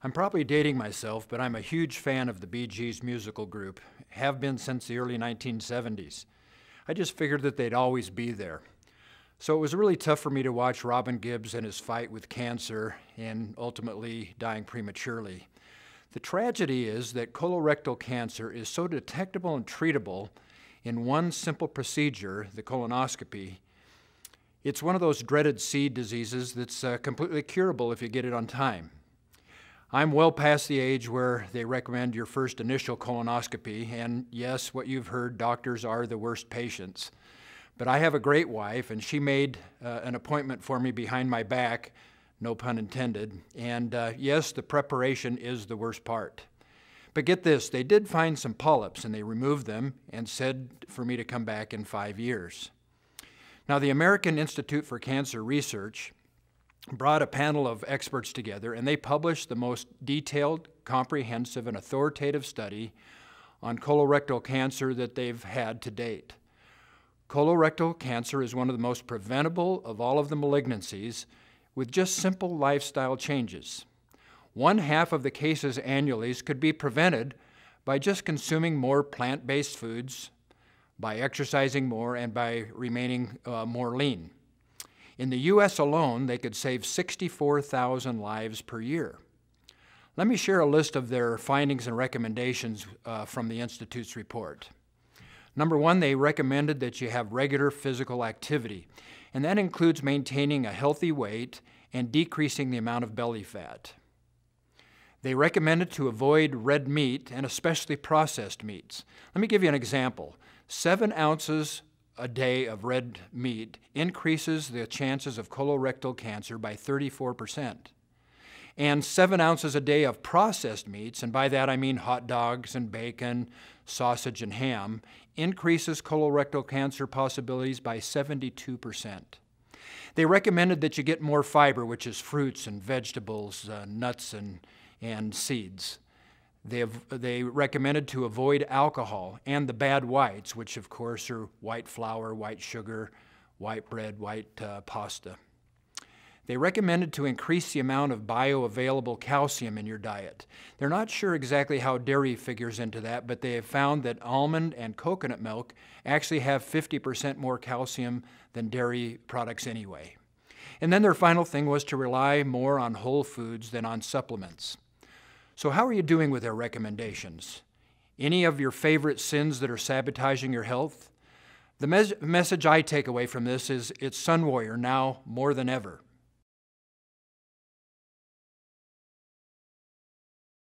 I'm probably dating myself, but I'm a huge fan of the Bee Gees musical group, have been since the early 1970s. I just figured that they'd always be there. So it was really tough for me to watch Robin Gibbs and his fight with cancer and ultimately dying prematurely. The tragedy is that colorectal cancer is so detectable and treatable in one simple procedure, the colonoscopy. It's one of those dreaded seed diseases that's uh, completely curable if you get it on time. I'm well past the age where they recommend your first initial colonoscopy, and yes, what you've heard, doctors are the worst patients. But I have a great wife, and she made uh, an appointment for me behind my back, no pun intended. And uh, yes, the preparation is the worst part. But get this, they did find some polyps, and they removed them and said for me to come back in five years. Now, the American Institute for Cancer Research brought a panel of experts together and they published the most detailed, comprehensive, and authoritative study on colorectal cancer that they've had to date. Colorectal cancer is one of the most preventable of all of the malignancies with just simple lifestyle changes. One half of the cases annually could be prevented by just consuming more plant based foods, by exercising more, and by remaining uh, more lean. In the US alone, they could save 64,000 lives per year. Let me share a list of their findings and recommendations uh, from the Institute's report. Number one, they recommended that you have regular physical activity, and that includes maintaining a healthy weight and decreasing the amount of belly fat. They recommended to avoid red meat and especially processed meats. Let me give you an example. Seven ounces a day of red meat increases the chances of colorectal cancer by 34%. And seven ounces a day of processed meats, and by that I mean hot dogs and bacon, sausage, and ham, increases colorectal cancer possibilities by 72%. They recommended that you get more fiber, which is fruits and vegetables, uh, nuts, and, and seeds. They, have, they recommended to avoid alcohol and the bad whites, which of course are white flour, white sugar, white bread, white uh, pasta. They recommended to increase the amount of bioavailable calcium in your diet. They're not sure exactly how dairy figures into that, but they have found that almond and coconut milk actually have 50% more calcium than dairy products anyway. And then their final thing was to rely more on whole foods than on supplements. So, how are you doing with their recommendations? Any of your favorite sins that are sabotaging your health? The mes- message I take away from this is it's Sun Warrior now more than ever.